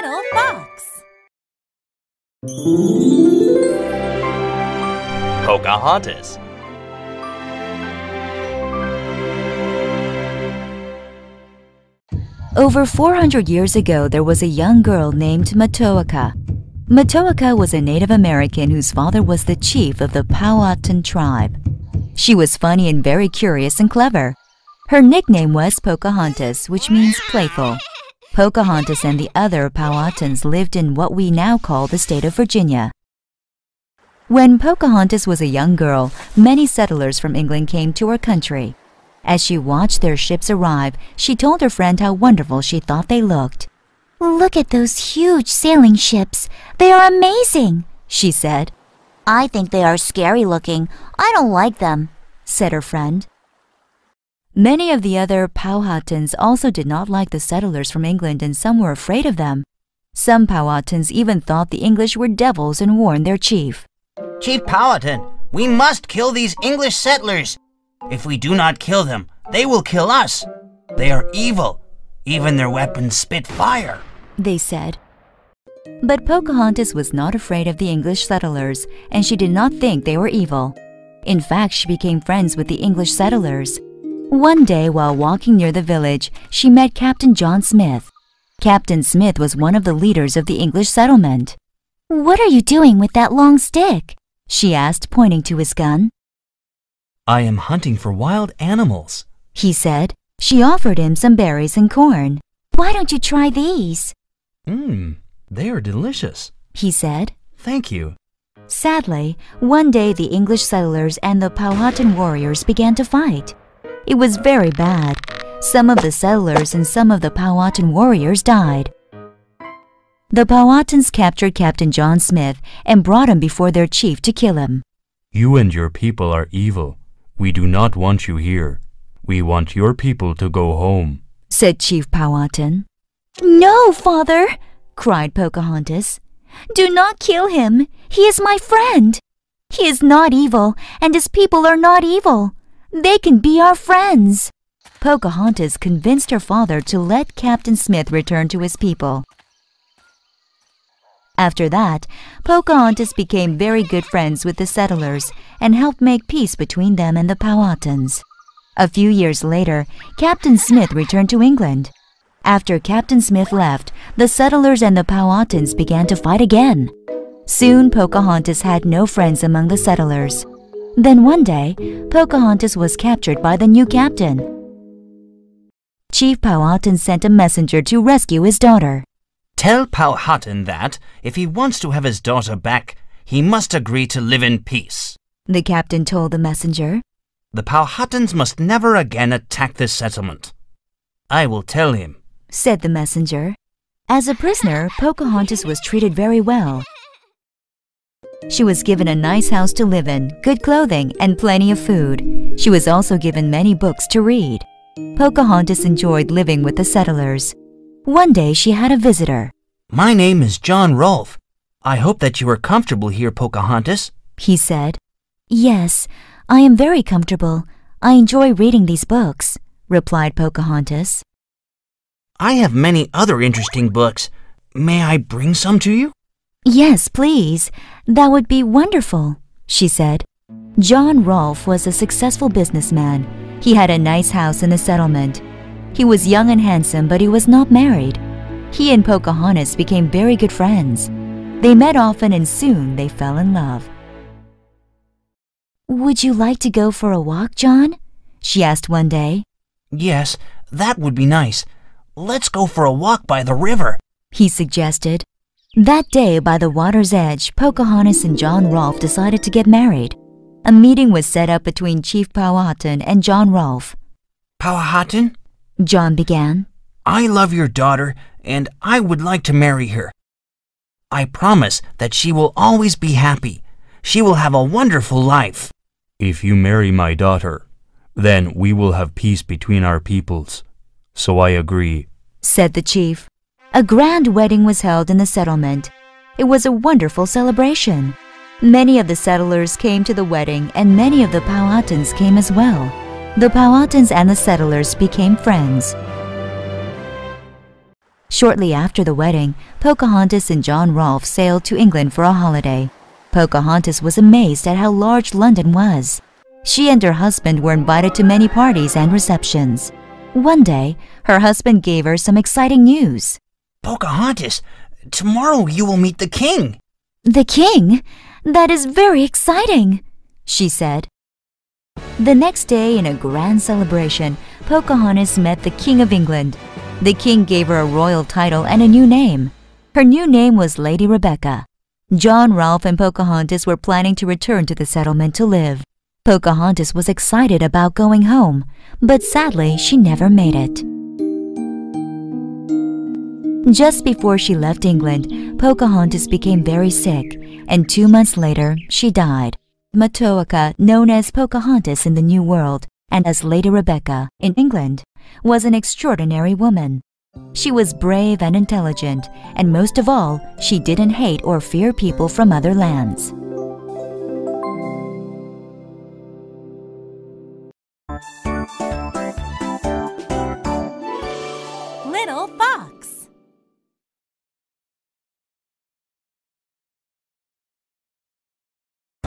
little fox. Pocahontas. Over 400 years ago, there was a young girl named Matoaka. Matoaka was a Native American whose father was the chief of the Powhatan tribe. She was funny and very curious and clever. Her nickname was Pocahontas, which means playful. Pocahontas and the other Powhatans lived in what we now call the state of Virginia. When Pocahontas was a young girl, many settlers from England came to her country. As she watched their ships arrive, she told her friend how wonderful she thought they looked. Look at those huge sailing ships. They are amazing, she said. I think they are scary looking. I don't like them, said her friend. Many of the other Powhatans also did not like the settlers from England and some were afraid of them. Some Powhatans even thought the English were devils and warned their chief. Chief Powhatan, we must kill these English settlers. If we do not kill them, they will kill us. They are evil. Even their weapons spit fire, they said. But Pocahontas was not afraid of the English settlers, and she did not think they were evil. In fact, she became friends with the English settlers. One day, while walking near the village, she met Captain John Smith. Captain Smith was one of the leaders of the English settlement. What are you doing with that long stick? she asked, pointing to his gun. I am hunting for wild animals, he said. She offered him some berries and corn. Why don't you try these? Mmm, they are delicious, he said. Thank you. Sadly, one day the English settlers and the Powhatan warriors began to fight. It was very bad. Some of the settlers and some of the Powhatan warriors died. The Powhatans captured Captain John Smith and brought him before their chief to kill him. You and your people are evil. We do not want you here. We want your people to go home, said Chief Powhatan. No, father, cried Pocahontas. Do not kill him. He is my friend. He is not evil, and his people are not evil. They can be our friends. Pocahontas convinced her father to let Captain Smith return to his people. After that, Pocahontas became very good friends with the settlers and helped make peace between them and the Powhatans. A few years later, Captain Smith returned to England. After Captain Smith left, the settlers and the Powhatans began to fight again. Soon, Pocahontas had no friends among the settlers. Then one day, Pocahontas was captured by the new captain. Chief Powhatan sent a messenger to rescue his daughter. Tell Powhatan that, if he wants to have his daughter back, he must agree to live in peace. The captain told the messenger. The Powhatans must never again attack this settlement. I will tell him, said the messenger. As a prisoner, Pocahontas was treated very well. She was given a nice house to live in, good clothing, and plenty of food. She was also given many books to read. Pocahontas enjoyed living with the settlers. One day she had a visitor. My name is John Rolfe. I hope that you are comfortable here, Pocahontas, he said. Yes, I am very comfortable. I enjoy reading these books, replied Pocahontas. I have many other interesting books. May I bring some to you? Yes, please. That would be wonderful, she said. John Rolfe was a successful businessman. He had a nice house in the settlement. He was young and handsome, but he was not married. He and Pocahontas became very good friends. They met often and soon they fell in love. Would you like to go for a walk, John? She asked one day. Yes, that would be nice. Let's go for a walk by the river, he suggested. That day, by the water's edge, Pocahontas and John Rolfe decided to get married. A meeting was set up between Chief Powhatan and John Rolfe. Powhatan, John began. I love your daughter, and I would like to marry her. I promise that she will always be happy. She will have a wonderful life. If you marry my daughter, then we will have peace between our peoples. So I agree, said the chief. A grand wedding was held in the settlement. It was a wonderful celebration. Many of the settlers came to the wedding, and many of the Powhatans came as well. The Powhatans and the settlers became friends. Shortly after the wedding, Pocahontas and John Rolfe sailed to England for a holiday. Pocahontas was amazed at how large London was. She and her husband were invited to many parties and receptions. One day, her husband gave her some exciting news. Pocahontas, tomorrow you will meet the king. The king? That is very exciting, she said. The next day, in a grand celebration, Pocahontas met the King of England. The king gave her a royal title and a new name. Her new name was Lady Rebecca. John Rolfe and Pocahontas were planning to return to the settlement to live. Pocahontas was excited about going home, but sadly she never made it. Just before she left England, Pocahontas became very sick, and two months later she died. Matoaka, known as Pocahontas in the New World and as Lady Rebecca in England, was an extraordinary woman. She was brave and intelligent, and most of all, she didn't hate or fear people from other lands.